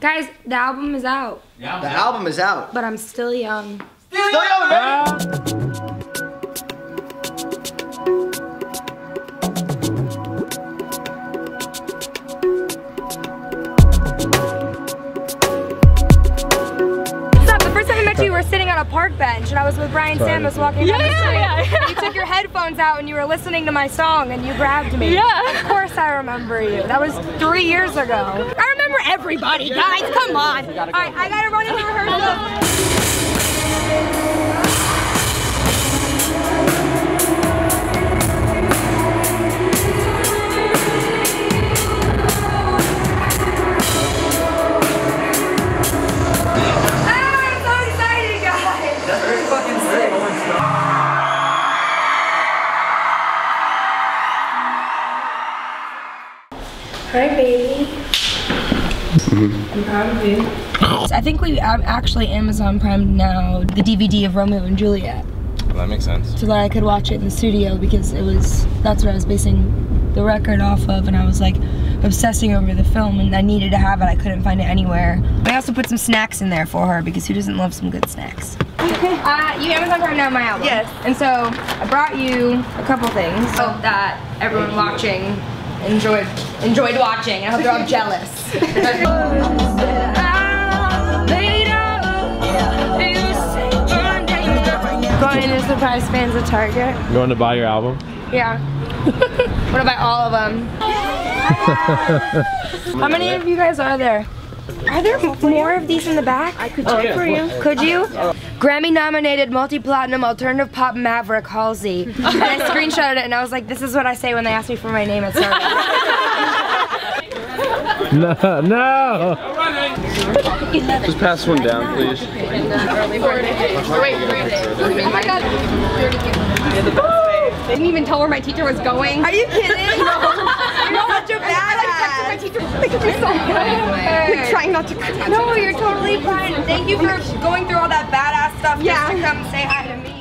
Guys, the album is out, The album is out. but I'm still young. Still young, man. Stop, the first time I met you, you were sitting on a park bench, and I was with Brian Samus walking down the street. Yeah, yeah. You took your headphones out and you were listening to my song, and you grabbed me. Yeah. Of course I remember you. That was three years ago. Remember everybody, guys. Come on. All right, I gotta run into rehearsal. Ah, I'm so excited, guys. That's very fucking sick. Hi, baby. I'm proud of you. I think we um, actually Amazon Prime now the DVD of Romeo and Juliet Well, that makes sense. so that I could watch it in the studio because it was that's what I was basing the record off of and I was like obsessing over the film and I needed to have it. I couldn't find it anywhere. I also put some snacks in there for her because who doesn't love some good snacks? Uh, you Amazon Prime now my album. Yes. And so I brought you a couple things. Hope that everyone watching enjoyed enjoyed watching. I hope they're all jealous. Going to surprise fans at Target. Going to buy your album? Yeah. what about all of them? How many of you guys are there? Are there more of these in the back? I could check for you. Could you? Grammy nominated multi-platinum alternative pop maverick Halsey. and I screenshotted it and I was like, this is what I say when they ask me for my name at Starbucks. No, no! Just pass one down, please. I didn't even tell where my teacher was going. Are you kidding? You're such a badass. I texted my teacher. They could be so good. You're trying not to. No, you're totally fine. Thank you for going through all that badass stuff Yeah. just to come say hi to me.